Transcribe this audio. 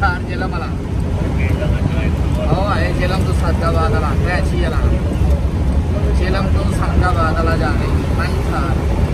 తాను అలా है झेलम तो सादाबाद अला है झेला झेलम तो सदाबाद अला जा रही मन